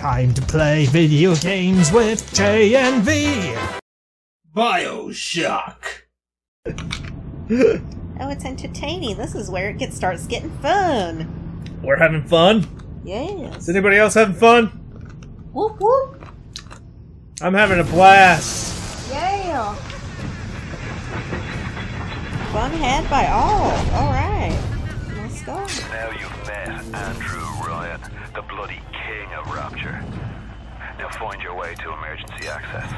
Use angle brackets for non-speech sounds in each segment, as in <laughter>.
Time to play video games with J and V. Bioshock. Oh, it's entertaining. This is where it gets starts getting fun. We're having fun. Yes. Is anybody else having fun? Whoop whoop. I'm having a blast. Yeah. Fun had by all. All right. Let's go. Now you've met Andrew Ryan, the bloody king of Rapture. Now find your way to emergency access.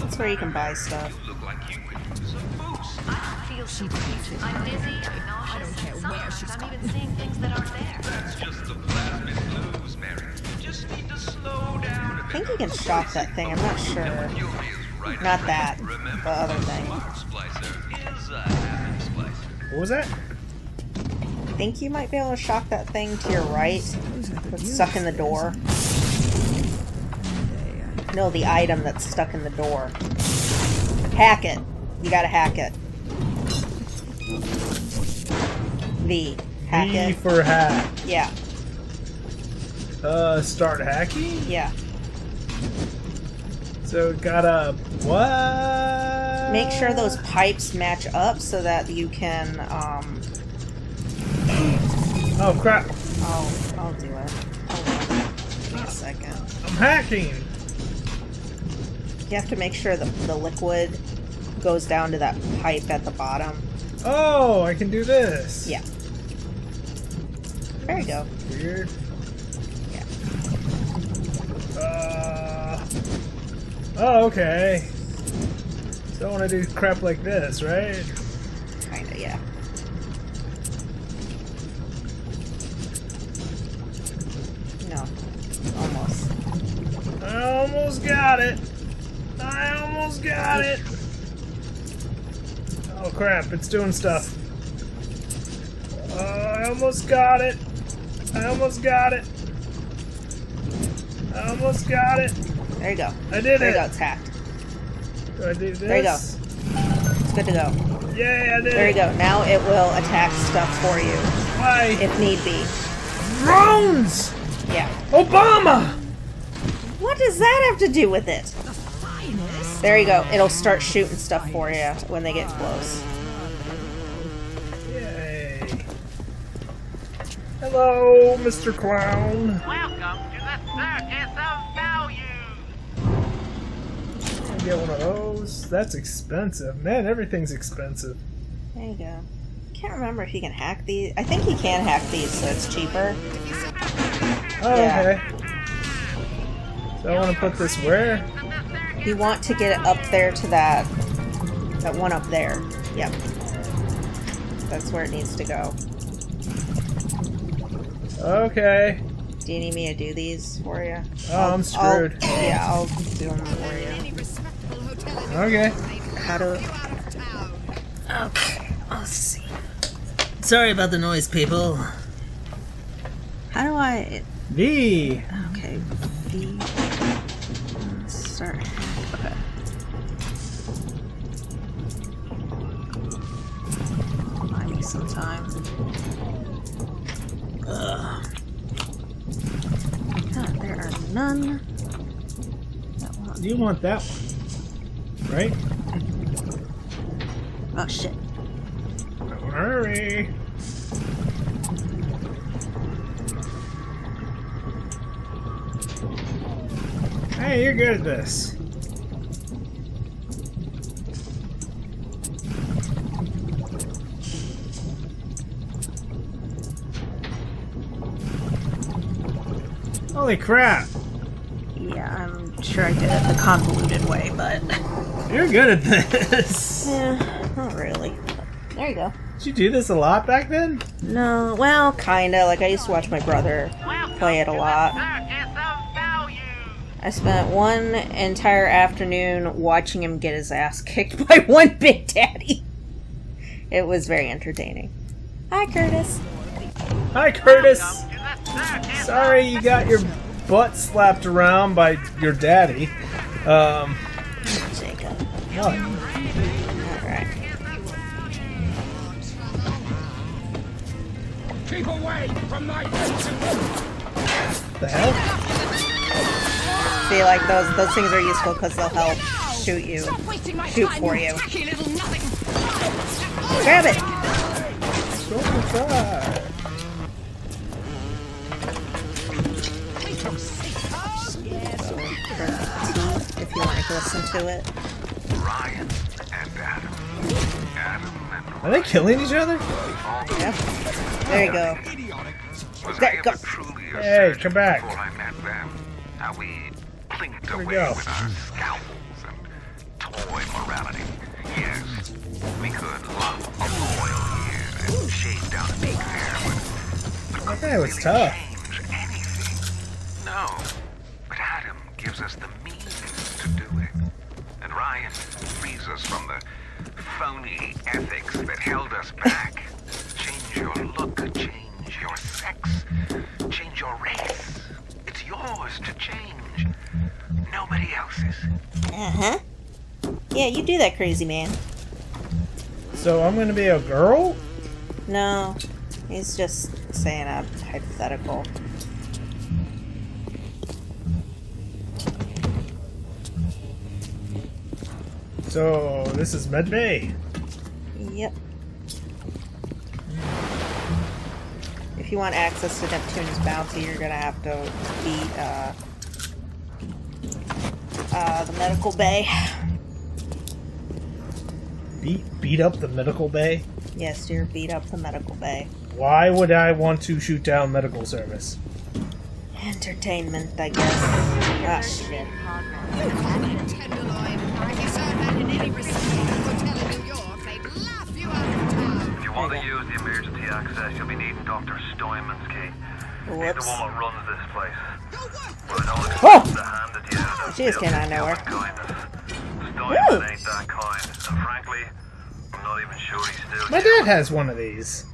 That's where you can buy stuff. feel so cheated. I'm dizzy, I'm nauseous. I don't care where she's I'm even seeing things that aren't there. just the plasmid blues, Mary. You just need to slow down a I bit. think you can shop that thing. I'm not sure. You'll be as right Not that. The other thing. Smart Splicer is a happy splicer. What was that? I think you might be able to shock that thing to your right. That's stuck in the door. No, the item that's stuck in the door. Hack it. You gotta hack it. V. Hack V it. for hack. Yeah, Uh, start hacking. yeah. So gotta what? Make sure those pipes match up so that you can, um... Oh crap! I'll, I'll do it. Hold on. Give me a second. I'm hacking. You have to make sure the, the liquid goes down to that pipe at the bottom. Oh, I can do this. Yeah. There you go. Weird. Yeah. Uh. Oh, okay. So I want to do crap like this, right? Kinda, yeah. Almost got it. I almost got it. Oh crap! It's doing stuff. Uh, I almost got it. I almost got it. I almost got it. There you go. I did There it. you go. It's hacked. Do I do this? There you go. It's good to go. Yay! I did it! There you go. Now it will attack stuff for you Why? if need be. Drones! Yeah. Obama! What does that have to do with it? There you go. It'll start shooting stuff for you when they get close. Yay! Hello, Mr. Clown. Welcome to the Circus of Value. I'll get one of those. That's expensive. Man, everything's expensive. There you go. Can't remember if you can hack these. I think you can hack these, so it's cheaper. Oh, Yeah. okay. So I want to put this where? You want to get it up there to that that one up there. Yep. That's where it needs to go. Okay. Do you need me to do these for you? Oh, I'm screwed. I'll, yeah, I'll do them for you. Okay. How to? Okay, I'll see. Sorry about the noise, people. How do I? V. Okay, V. Start. Okay. Buy me some time. Ugh. God, there are none. You want that one, right? Oh shit. Don't hurry. Hey, you're good at this. Holy crap! Yeah, I'm sure I did it the convoluted way, but <laughs> You're good at this. yeah, not really. There you go. Did you do this a lot back then? No, well, kinda. Like I used to watch my brother play it a lot. Circus of Value. I spent one entire afternoon watching him get his ass kicked <laughs> by one Big Daddy. It was very entertaining. Hi, Curtis. Hi, Curtis. Welcome to the Circus Sorry you got your butt slapped around by your daddy. Um, Jacob. what? Alright. Keep away from my The hell? See, like those those things are useful because they'll help shoot you, Stop wasting my shoot for you. tacky little nothing. Grab it. If you want to listen to it. Ryan and Adam. Adam and Are they killing each other? Yep. There you go. Was There, I go. ever truly a Hey, come back. Before I met them, how we clinked away go. with our scalpels and toy morality. Yes, we could lock a royal here and shave down a big hair, but That guy was tough. change anything. No, but Adam gives us the means to do it, and Ryan frees us from the phony ethics that held us back. Else's. Uh huh. Yeah, you do that, crazy man. So I'm gonna be a girl? No, he's just saying a hypothetical. So this is Med Bay. Yep. If you want access to Neptune's bounty, you're gonna have to beat uh, uh, the medical bay. Beat beat up the medical bay. Yes, you're beat up the medical bay. Why would I want to shoot down medical service? Entertainment, I guess. Ah, shit. If you serve that in any respectable hotel in New York, they'd laugh you out of town. If you want to use the emergency access, you'll be needing Dr. Steinman's key. He's the Whoops. one that runs this place. But I don't Oh! expect to hand it to you. That's She just came out of nowhere. Kindness. Woo! Steinman ain't that kind. And frankly, I'm not even sure he's still My dad has one of these.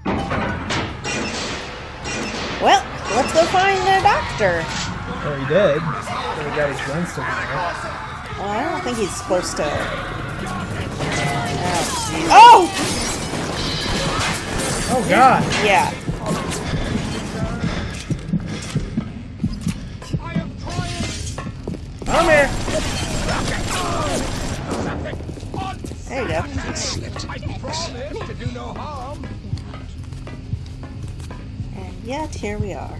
Well, let's go find the doctor. Oh, he did. So he got his gun still there. Well, I don't think he's supposed to. Oh, oh! oh God! Yeah. There you go. I promise to do no harm. And yet, here we are.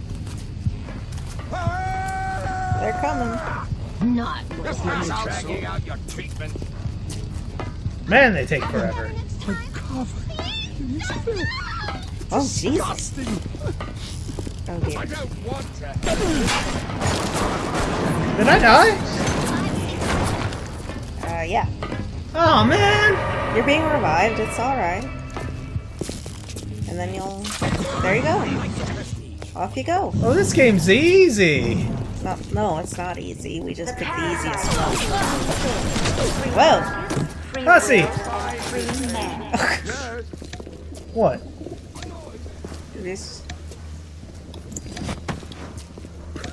They're coming. Not Just pass out dragging out your treatment. Man, they take forever. Oh, Jesus. Oh, dear. I don't want to. Did I die? Uh, yeah. Oh man! You're being revived. It's alright. And then you'll. There you go. Off you go. Oh, this game's easy. No, no, it's not easy. We just picked the easiest one. Whoa! Hussy! <laughs> What? This.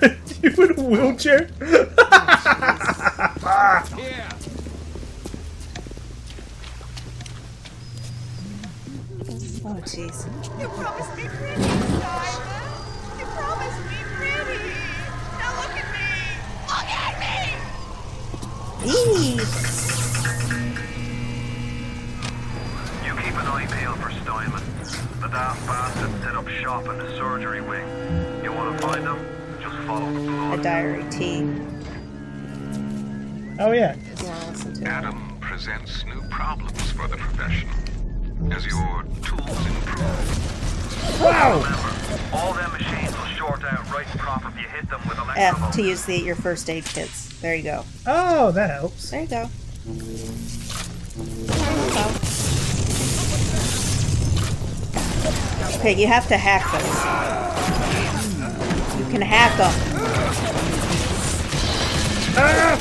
<laughs> you in a wheelchair? <laughs> Here. Oh, jeez. You promised me pretty, Simon. You promised me pretty. Now look at me. Look at me. Eee! You keep an eye peeled for Steinman. The daft bastard set up shop in the surgery wing. You want to find him? Just follow the blood. A diary T. oh yeah. If you want to listen to. Adam presents new problems for the profession. As your tools improve. Wow! Remember, all them machines will short out right and proper if you hit them with electrical. F to use the your first aid kits. There you go. Oh, that helps. There you go. Okay, you have to hack those. You can hack them. Ah!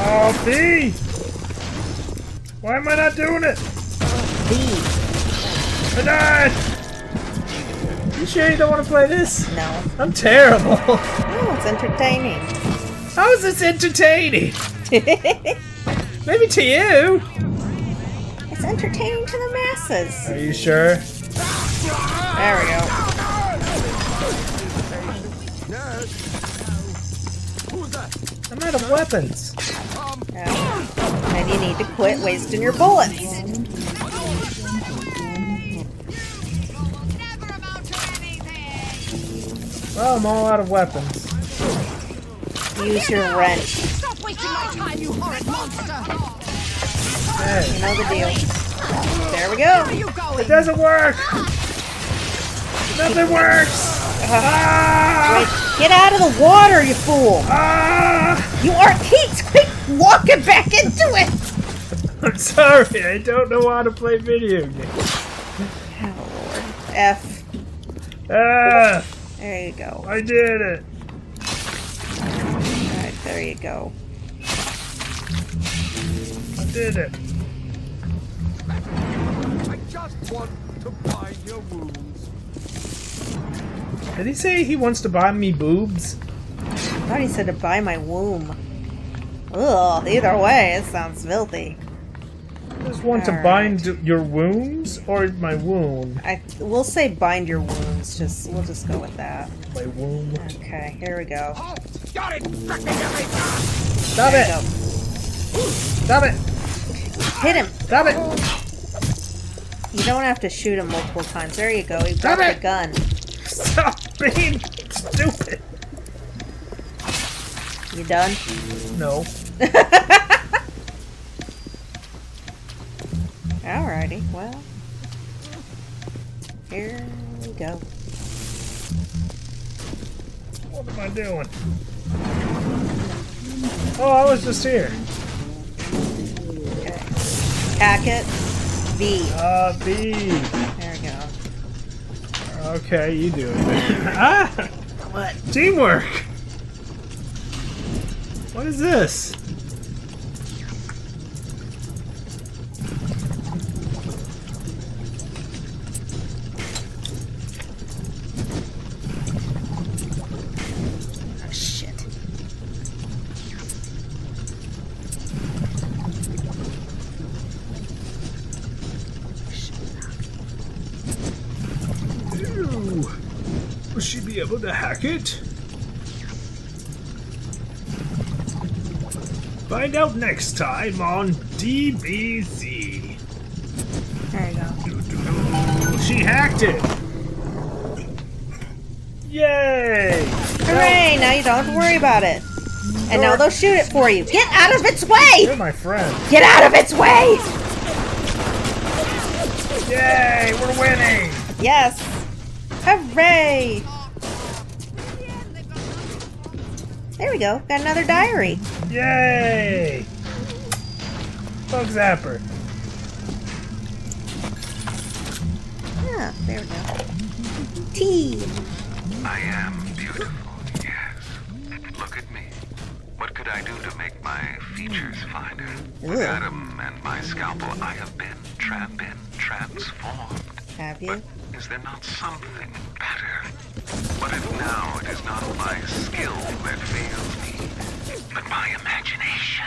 Oh, B! Why am I not doing it? B. I died! You sure you don't want to play this? No. I'm terrible. Oh, it's entertaining. How is this entertaining? <laughs> Maybe to you. It's entertaining to the masses. Are you sure? There we go. I'm out of weapons. Yeah. And you need to quit wasting your bullets. Never amount to anything. Well, I'm all out of weapons. Use your wrench. Stop wasting my time, you horrid monster! Hey, You know the deal. There we go. Where are you going? it doesn't work. Nothing works. Ah! Wait, get out of the water, you fool! Ah! You are Keats! Quit walking back into it! <laughs> I'm sorry. I don't know how to play video games. Oh, Lord. F. Ah! There you go. I did it. Alright, there you go. I did it. I just want to buy your wounds. Did he say he wants to buy me boobs? I thought he said to buy my womb. Ugh, either way, it sounds filthy. I just want to Alright. bind your wounds or my wound? I we'll say bind your wounds. Just we'll just go with that. My womb. Okay, here we go. Oh, got it! Ah. Stop There it! go. Stop it! Hit him. Stop it! You don't have to shoot him multiple times. There you go. He Stop dropped it. the gun. Stop being stupid! You done? No. <laughs> Alrighty. Well, here we go. What am I doing? Oh, I was just here. Okay. Hackett. V. Uh, B. There we go. Okay, you do it. <laughs> ah! What? Teamwork! What is this? Oh, shit. Will she be able to hack it? Find out next time on DBZ. There you go. She hacked it! Yay! Hooray! Now you don't have to worry about it. And now they'll shoot it for you. Get out of its way! You're my friend. Get out of its way! Yay! We're winning! Yes! Hooray! There we go. Got another diary. Yay! Bug zapper. Yeah, there we go. T. I am beautiful, yes. Look at me. What could I do to make my features finer? With Adam and my scalpel, I have been tra- been transformed. Have you? But is there not something better? What if now it is not my skill that fails me, but my imagination?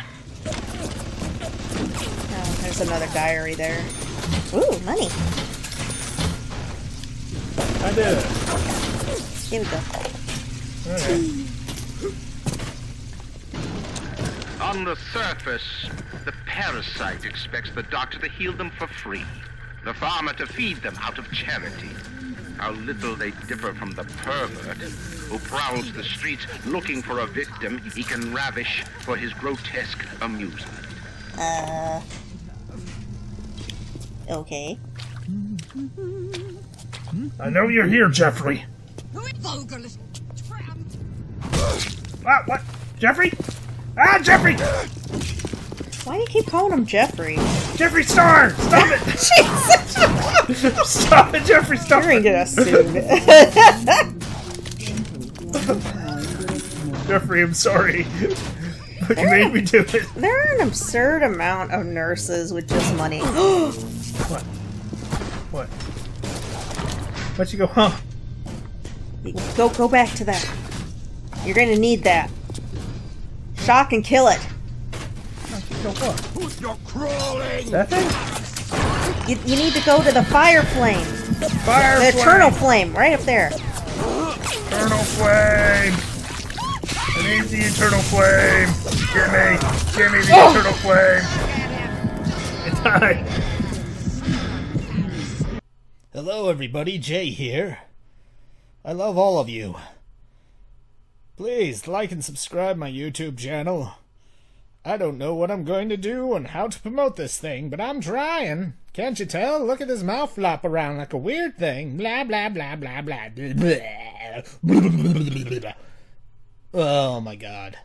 Oh, there's another diary there. Ooh, money. I did it. Here we go. Alright. On the surface, the parasite expects the doctor to heal them for free, the farmer to feed them out of charity. How little they differ from the pervert who prowls the streets looking for a victim he can ravish for his grotesque amusement. Uh. Okay. I know you're here, Jeffrey. Vulgar little tramp. Ah, what? Jeffrey? Ah, Jeffrey! Why do you keep calling him Jeffrey? Jeffree Star! Stop it! <laughs> Jesus! Stop it, Jeffrey! Stop You're gonna it! get us <laughs> sued. Jeffrey, I'm sorry. But you made me do it. there are an absurd amount of nurses with just money. <gasps> What? What? Let you go, huh? go, go back to that. You're gonna need that. Shock and kill it. Go what? You're crawling! That thing? You, you need to go to the fire flame. Fire The flame. eternal flame, right up there. Eternal flame. I need the eternal flame. Give me, give me the Oh. eternal flame. It died. Hello, everybody. Jay here. I love all of you. Please like and subscribe my YouTube channel. I don't know what I'm going to do and how to promote this thing, but I'm trying. Can't you tell? Look at his mouth flop around like a weird thing. Blah blah blah blah blah. Oh my god.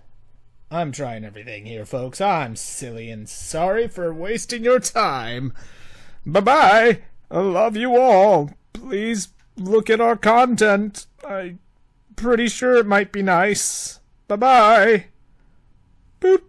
I'm trying everything here, folks. I'm silly and sorry for wasting your time. Bye bye. I love you all. Please look at our content. I'm pretty sure it might be nice. Bye bye. Boop.